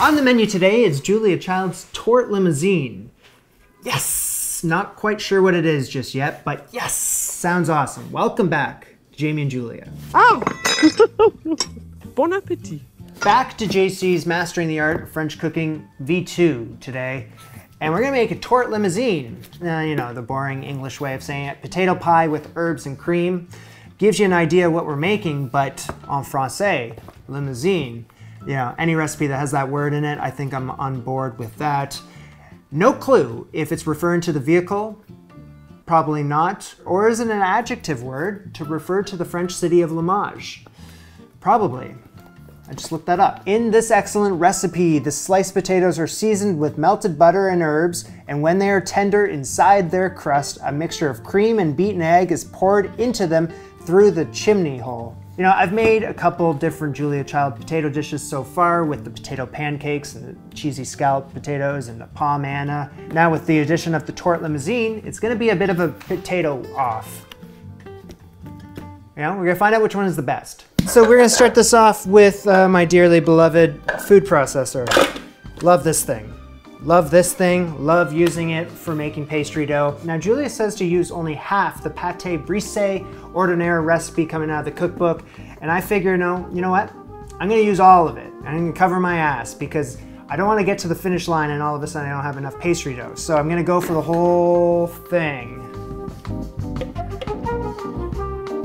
On the menu today is Julia Child's Tourte Limousine. Yes! Not quite sure what it is just yet, but yes! Sounds awesome. Welcome back, Jamie and Julia. Oh! bon appetit. Back to JC's Mastering the Art of French Cooking V2 today. And we're gonna make a tourte limousine. Uh, you know, the boring English way of saying it. Potato pie with herbs and cream. Gives you an idea of what we're making, but en français, limousine. Know, any recipe that has that word in it, I think I'm on board with that. No clue if it's referring to the vehicle, probably not. Or is it an adjective word to refer to the French city of Limoges? Probably. I just looked that up. In this excellent recipe, the sliced potatoes are seasoned with melted butter and herbs, and when they are tender inside their crust, a mixture of cream and beaten egg is poured into them through the chimney hole. You know, I've made a couple different Julia Child potato dishes so far with the potato pancakes and the cheesy scalloped potatoes and the pommes Anna. Now with the addition of the tourte limousine, it's gonna be a bit of a potato off. You know, we're gonna find out which one is the best. So we're gonna start this off with uh, my dearly beloved food processor. Love this thing. Love this thing, love using it for making pastry dough. Now Julia says to use only half the pâte brisée ordinaire recipe coming out of the cookbook, and I figure, no, you know what? I'm gonna use all of it. I'm gonna cover my ass because I don't wanna get to the finish line and all of a sudden I don't have enough pastry dough. So I'm gonna go for the whole thing.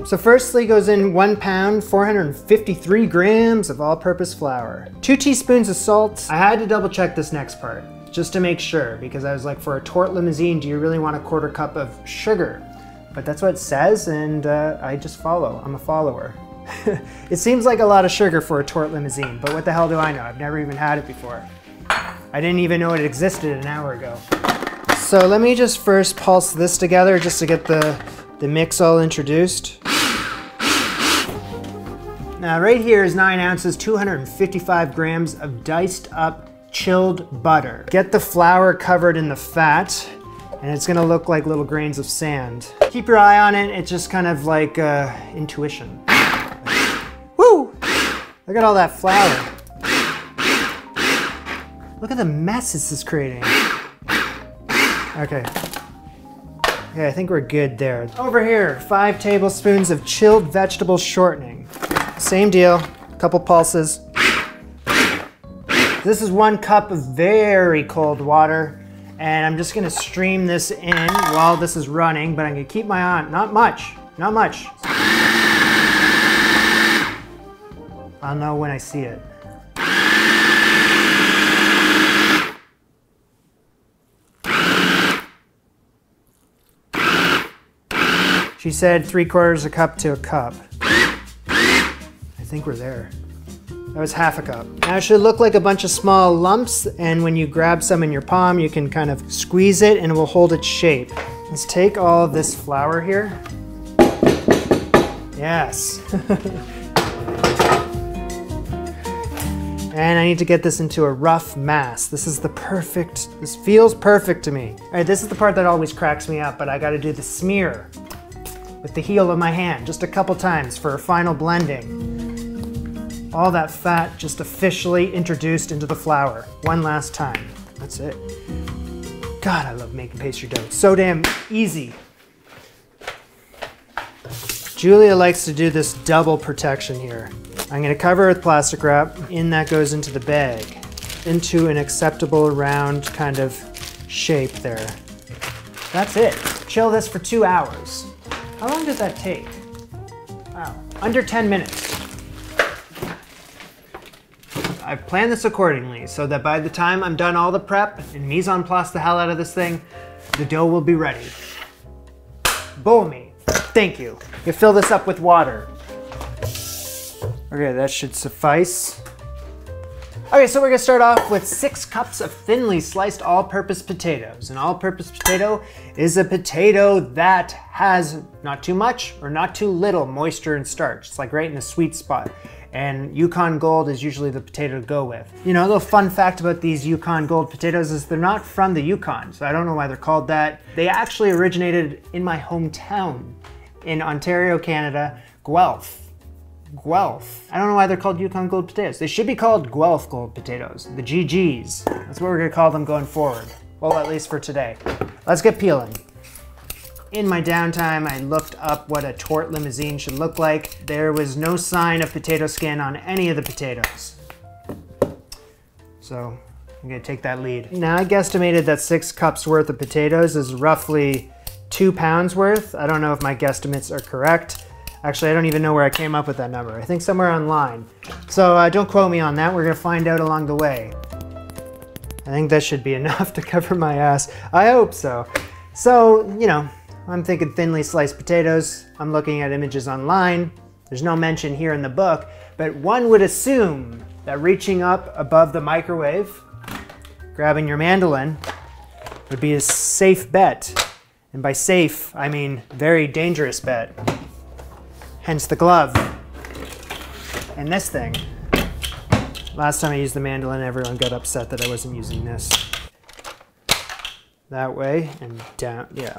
So firstly goes in one pound, 453 grams of all-purpose flour. Two teaspoons of salt. I had to double check this next part just to make sure because I was like, for a tourte limousine, do you really want a quarter cup of sugar? But that's what it says and uh, I just follow, I'm a follower. it seems like a lot of sugar for a tourte limousine, but what the hell do I know? I've never even had it before. I didn't even know it existed an hour ago. So let me just first pulse this together just to get the, the mix all introduced. Now right here is nine ounces, 255 grams of diced up chilled butter. Get the flour covered in the fat and it's gonna look like little grains of sand. Keep your eye on it, it's just kind of like uh, intuition. Woo! Look at all that flour. Look at the mess this is creating. Okay. Okay, I think we're good there. Over here, five tablespoons of chilled vegetable shortening. Same deal, couple pulses. This is one cup of very cold water and I'm just gonna stream this in while this is running, but I'm gonna keep my eye on, not much, not much. I'll know when I see it. She said three quarters a cup to a cup. I think we're there. That was half a cup. Now it should look like a bunch of small lumps and when you grab some in your palm you can kind of squeeze it and it will hold its shape. Let's take all this flour here. Yes. and I need to get this into a rough mass. This is the perfect, this feels perfect to me. All right, this is the part that always cracks me up, but I gotta do the smear with the heel of my hand just a couple times for a final blending. All that fat just officially introduced into the flour. One last time. That's it. God, I love making pastry dough. So damn easy. Julia likes to do this double protection here. I'm gonna cover it with plastic wrap. In that goes into the bag. Into an acceptable round kind of shape there. That's it. Chill this for two hours. How long does that take? Wow, under 10 minutes. I've planned this accordingly so that by the time I'm done all the prep and mise en place the hell out of this thing, the dough will be ready. Bowl me. Thank you. You fill this up with water. Okay, that should suffice. Okay, so we're gonna start off with six cups of thinly sliced all-purpose potatoes. An all-purpose potato is a potato that has not too much or not too little moisture and starch. It's like right in the sweet spot. And Yukon Gold is usually the potato to go with. You know, a little fun fact about these Yukon Gold potatoes is they're not from the Yukon, so I don't know why they're called that. They actually originated in my hometown in Ontario, Canada, Guelph. Guelph. I don't know why they're called Yukon Gold potatoes. They should be called Guelph Gold potatoes, the GGs. That's what we're gonna call them going forward. Well, at least for today. Let's get peeling. In my downtime, I looked up what a Tourte limousine should look like. There was no sign of potato skin on any of the potatoes. So I'm gonna take that lead. Now I guesstimated that six cups worth of potatoes is roughly two pounds worth. I don't know if my guesstimates are correct. Actually, I don't even know where I came up with that number. I think somewhere online. So uh, don't quote me on that. We're gonna find out along the way. I think that should be enough to cover my ass. I hope so. So, you know, I'm thinking thinly sliced potatoes. I'm looking at images online. There's no mention here in the book, but one would assume that reaching up above the microwave, grabbing your mandolin, would be a safe bet. And by safe, I mean very dangerous bet. Hence the glove. And this thing. Last time I used the mandolin, everyone got upset that I wasn't using this. That way and down, yeah.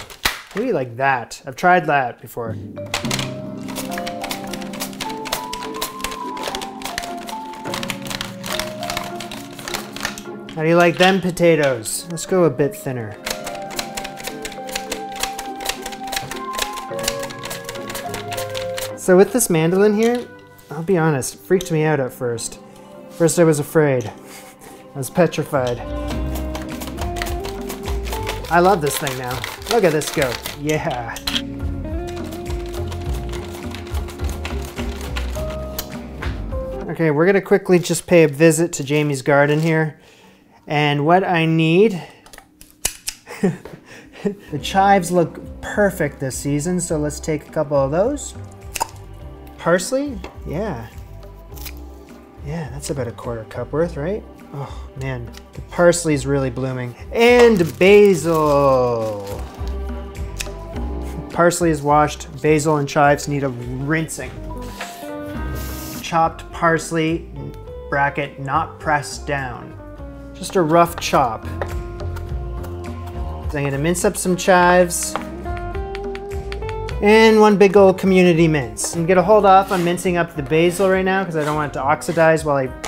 Maybe like that. I've tried that before. How do you like them potatoes? Let's go a bit thinner. So with this mandolin here, I'll be honest, freaked me out at first. First I was afraid. I was petrified. I love this thing now. Look at this go. Yeah. Okay, we're gonna quickly just pay a visit to Jamie's garden here. And what I need, the chives look perfect this season, so let's take a couple of those. Parsley, yeah. Yeah, that's about a quarter cup worth, right? Oh man, the parsley is really blooming. And basil. Parsley is washed, basil and chives need a rinsing. Chopped parsley, bracket, not pressed down. Just a rough chop. So I'm gonna mince up some chives. And one big old community mince. I'm gonna hold off on mincing up the basil right now because I don't want it to oxidize while I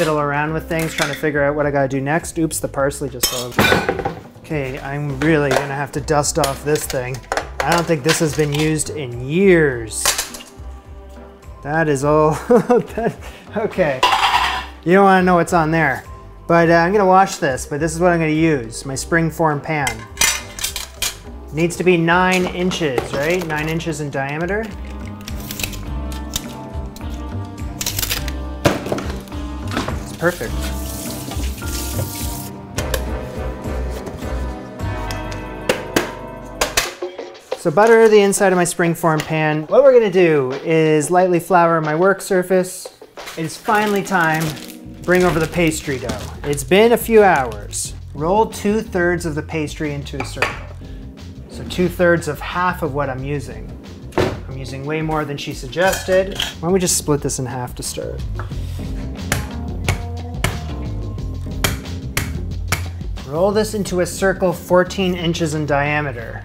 fiddle around with things, trying to figure out what I gotta do next. Oops, the parsley just fell. over. Okay, I'm really gonna have to dust off this thing. I don't think this has been used in years. That is all, that, okay. You don't wanna know what's on there. But uh, I'm gonna wash this, but this is what I'm gonna use, my springform pan. Needs to be nine inches, right? Nine inches in diameter. Perfect. So butter the inside of my springform pan. What we're gonna do is lightly flour my work surface. It is finally time bring over the pastry dough. It's been a few hours. Roll two thirds of the pastry into a circle. So two thirds of half of what I'm using. I'm using way more than she suggested. Why don't we just split this in half to start? Roll this into a circle 14 inches in diameter.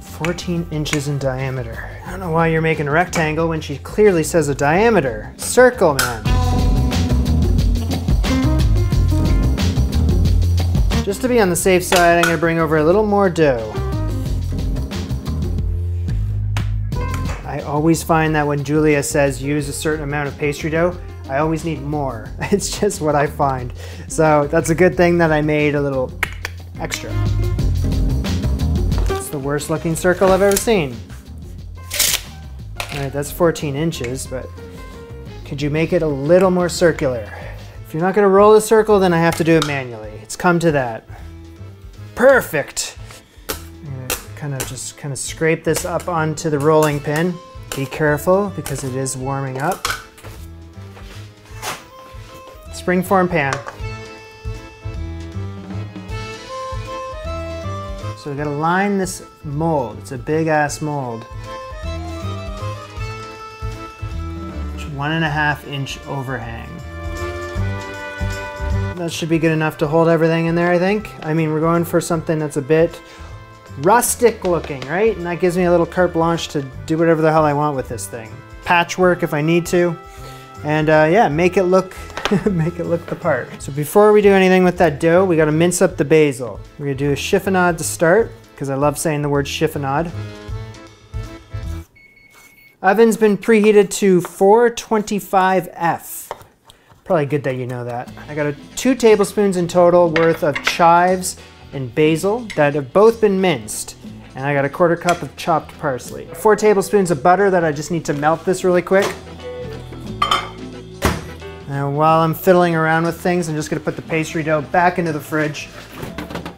14 inches in diameter. I don't know why you're making a rectangle when she clearly says a diameter. Circle, man. Just to be on the safe side, I'm gonna bring over a little more dough. I always find that when Julia says use a certain amount of pastry dough, I always need more. It's just what I find. So that's a good thing that I made a little extra. It's the worst looking circle I've ever seen. All right, that's 14 inches, but could you make it a little more circular? If you're not gonna roll the circle, then I have to do it manually. It's come to that. Perfect. Kind of just kind of scrape this up onto the rolling pin. Be careful because it is warming up. Springform pan. So we gotta line this mold. It's a big ass mold. It's one and a half inch overhang. That should be good enough to hold everything in there, I think. I mean, we're going for something that's a bit rustic looking, right? And that gives me a little carte blanche to do whatever the hell I want with this thing. patchwork if I need to. And uh, yeah, make it look make it look the part. So before we do anything with that dough, we gotta mince up the basil. We're gonna do a chiffonade to start, because I love saying the word chiffonade. Oven's been preheated to 425F. Probably good that you know that. I got a two tablespoons in total worth of chives and basil that have both been minced. And I got a quarter cup of chopped parsley. Four tablespoons of butter that I just need to melt this really quick. Now while I'm fiddling around with things, I'm just gonna put the pastry dough back into the fridge.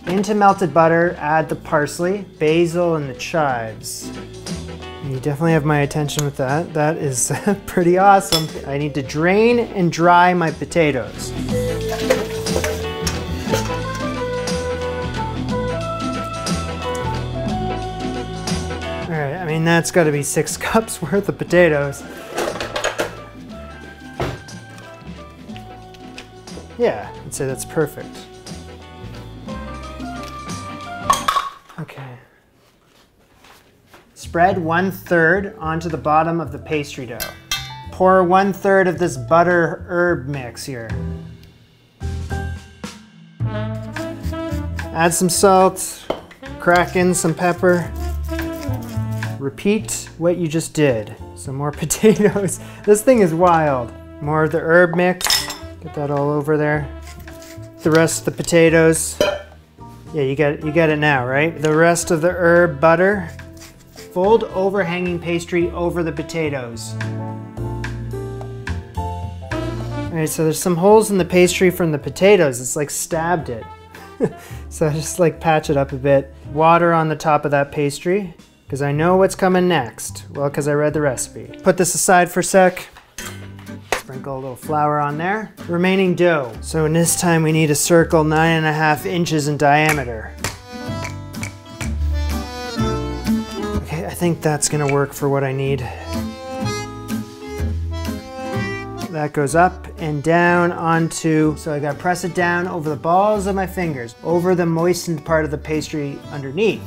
Into melted butter, add the parsley, basil, and the chives. You definitely have my attention with that. That is pretty awesome. I need to drain and dry my potatoes. All right, I mean, that's gotta be six cups worth of potatoes. Yeah, I'd say that's perfect. Okay. Spread one third onto the bottom of the pastry dough. Pour one third of this butter herb mix here. Add some salt, crack in some pepper. Repeat what you just did. Some more potatoes. This thing is wild. More of the herb mix. Get that all over there. The rest of the potatoes. Yeah, you get you get it now, right? The rest of the herb butter. Fold overhanging pastry over the potatoes. All right, so there's some holes in the pastry from the potatoes. It's like stabbed it. so I just like patch it up a bit. Water on the top of that pastry because I know what's coming next. Well, because I read the recipe. Put this aside for a sec. Sprinkle a little flour on there. Remaining dough. So in this time we need a circle nine and a half inches in diameter. Okay, I think that's gonna work for what I need. That goes up and down onto, so I gotta press it down over the balls of my fingers, over the moistened part of the pastry underneath.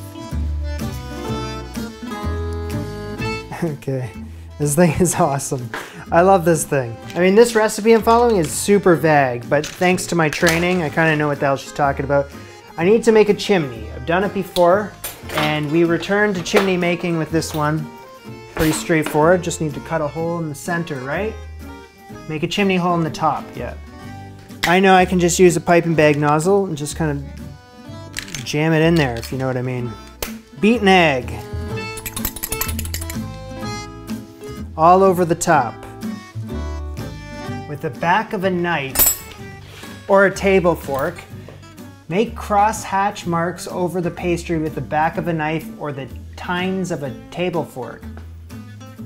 okay, this thing is awesome. I love this thing. I mean, this recipe I'm following is super vague, but thanks to my training, I kind of know what the hell she's talking about. I need to make a chimney. I've done it before, and we return to chimney making with this one. Pretty straightforward, just need to cut a hole in the center, right? Make a chimney hole in the top, yeah. I know I can just use a piping bag nozzle and just kind of jam it in there, if you know what I mean. Beaten egg. All over the top. With the back of a knife or a table fork, make cross hatch marks over the pastry with the back of a knife or the tines of a table fork.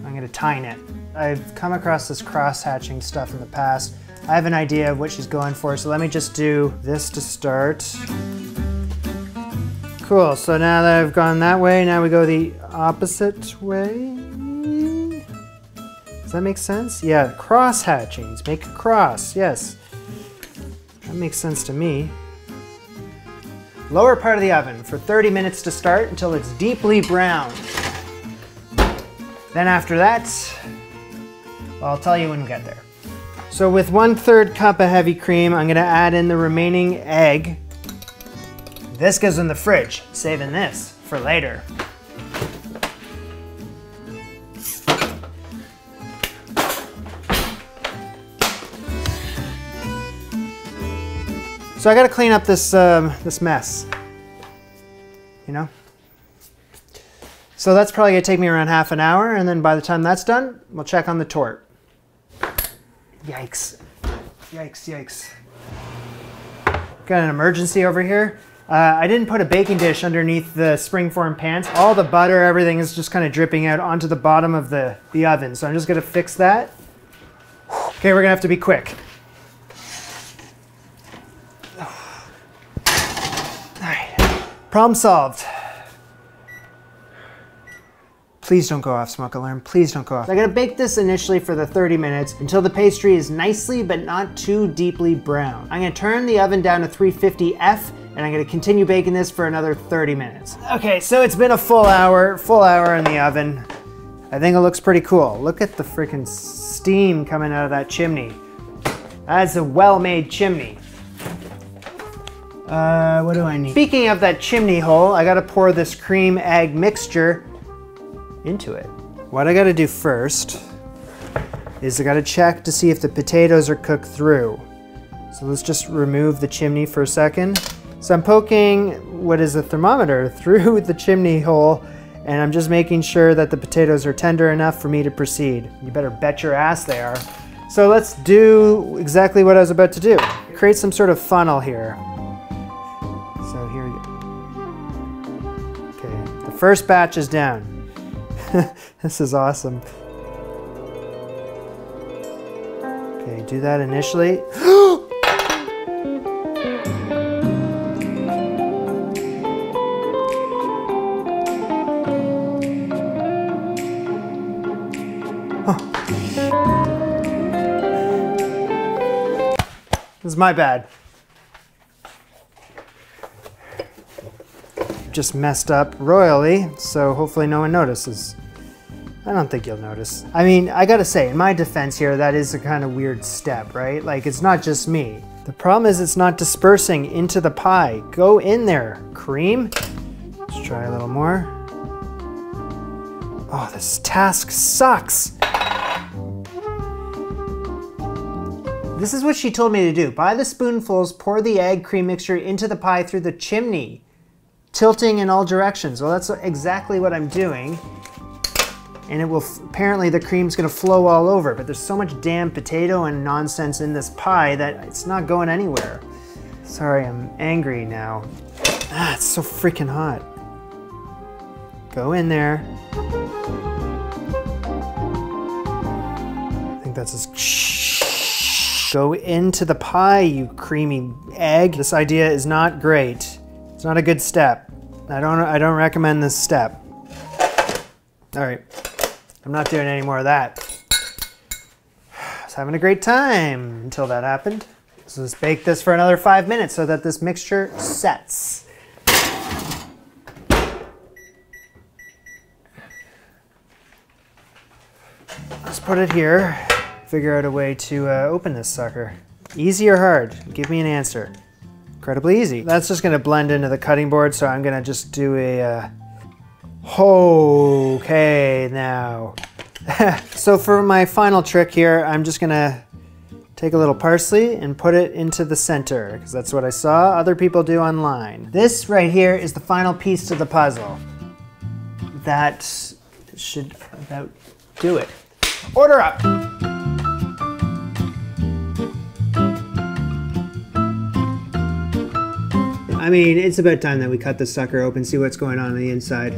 I'm gonna tine it. I've come across this cross hatching stuff in the past. I have an idea of what she's going for, so let me just do this to start. Cool, so now that I've gone that way, now we go the opposite way. That make sense? Yeah, cross hatchings, make a cross, yes. That makes sense to me. Lower part of the oven for 30 minutes to start until it's deeply brown. Then after that, well, I'll tell you when we get there. So with one third cup of heavy cream, I'm gonna add in the remaining egg. This goes in the fridge, saving this for later. So I gotta clean up this, um, this mess, you know? So that's probably gonna take me around half an hour, and then by the time that's done, we'll check on the tourte. Yikes. Yikes, yikes. Got an emergency over here. Uh, I didn't put a baking dish underneath the springform pans. All the butter, everything is just kind of dripping out onto the bottom of the, the oven. So I'm just gonna fix that. Okay, we're gonna have to be quick. Problem solved. Please don't go off, smoke alarm. Please don't go off. I'm gonna bake this initially for the 30 minutes until the pastry is nicely but not too deeply brown. I'm gonna turn the oven down to 350F and I'm gonna continue baking this for another 30 minutes. Okay, so it's been a full hour, full hour in the oven. I think it looks pretty cool. Look at the freaking steam coming out of that chimney. That's a well-made chimney. Uh, what do I need? Speaking of that chimney hole, I gotta pour this cream egg mixture into it. What I gotta do first is I gotta check to see if the potatoes are cooked through. So let's just remove the chimney for a second. So I'm poking what is a thermometer through the chimney hole and I'm just making sure that the potatoes are tender enough for me to proceed. You better bet your ass they are. So let's do exactly what I was about to do. Create some sort of funnel here. First batch is down. this is awesome. Okay, do that initially. This is my bad. Just messed up royally, so hopefully no one notices. I don't think you'll notice. I mean, I gotta say, in my defense here, that is a kind of weird step, right? Like, it's not just me. The problem is it's not dispersing into the pie. Go in there, cream. Let's try a little more. Oh, this task sucks. This is what she told me to do. By the spoonfuls, pour the egg cream mixture into the pie through the chimney, tilting in all directions. Well, that's exactly what I'm doing. And it will, apparently the cream's gonna flow all over, but there's so much damn potato and nonsense in this pie that it's not going anywhere. Sorry, I'm angry now. Ah, it's so freaking hot. Go in there. I think that's as Go into the pie, you creamy egg. This idea is not great. It's not a good step. I don't, I don't recommend this step. All right, I'm not doing any more of that. I was having a great time until that happened. So let's bake this for another five minutes so that this mixture sets. Let's put it here figure out a way to uh, open this sucker. Easy or hard? Give me an answer. Incredibly easy. That's just gonna blend into the cutting board, so I'm gonna just do a, uh... okay, now. so for my final trick here, I'm just gonna take a little parsley and put it into the center, because that's what I saw other people do online. This right here is the final piece to the puzzle. That should about do it. Order up! I mean, it's about time that we cut this sucker open, see what's going on on the inside.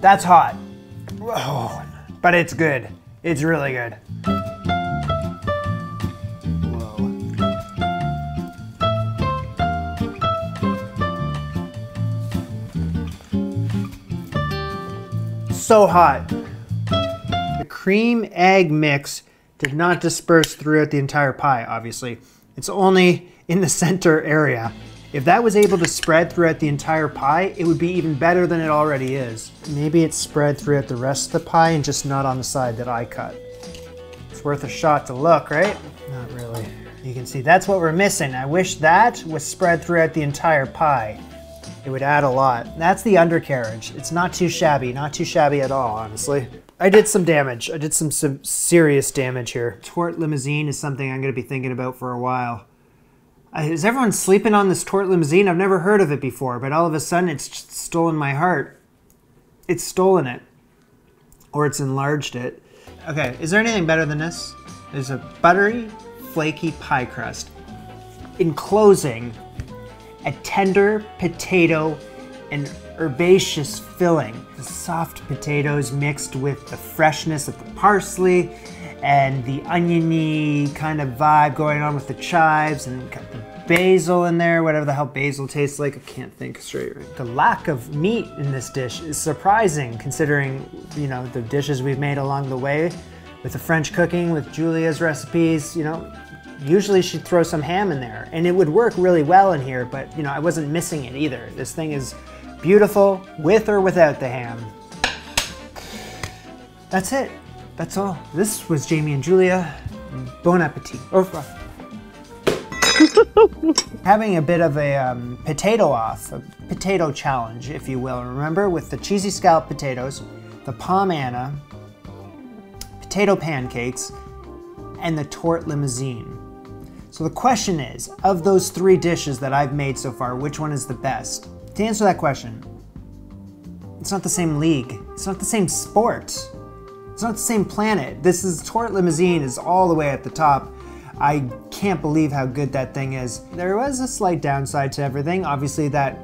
That's hot. Oh, but it's good. It's really good. So hot. The cream egg mix did not disperse throughout the entire pie, obviously. It's only in the center area. If that was able to spread throughout the entire pie, it would be even better than it already is. Maybe it's spread throughout the rest of the pie and just not on the side that I cut. It's worth a shot to look, right? Not really. You can see that's what we're missing. I wish that was spread throughout the entire pie. It would add a lot. That's the undercarriage. It's not too shabby, not too shabby at all, honestly. I did some damage. I did some, some serious damage here. Tourte limousine is something I'm gonna be thinking about for a while. Is everyone sleeping on this tourte limousine? I've never heard of it before, but all of a sudden it's stolen my heart. It's stolen it. Or it's enlarged it. Okay, is there anything better than this? There's a buttery, flaky pie crust. Enclosing a tender potato and herbaceous filling. The soft potatoes mixed with the freshness of the parsley and the oniony kind of vibe going on with the chives and got the basil in there, whatever the hell basil tastes like. I can't think straight right. The lack of meat in this dish is surprising considering, you know, the dishes we've made along the way with the French cooking, with Julia's recipes, you know, usually she'd throw some ham in there and it would work really well in here, but you know, I wasn't missing it either. This thing is beautiful with or without the ham. That's it. That's all. This was Jamie and Julia. Bon appetit. Au revoir. Having a bit of a um, potato off, a potato challenge, if you will. Remember, with the cheesy scallop potatoes, the pommes Anna, potato pancakes, and the tourte limousine. So the question is, of those three dishes that I've made so far, which one is the best? To answer that question, it's not the same league. It's not the same sport. It's not the same planet. This is Tourte Limousine is all the way at the top. I can't believe how good that thing is. There was a slight downside to everything. Obviously that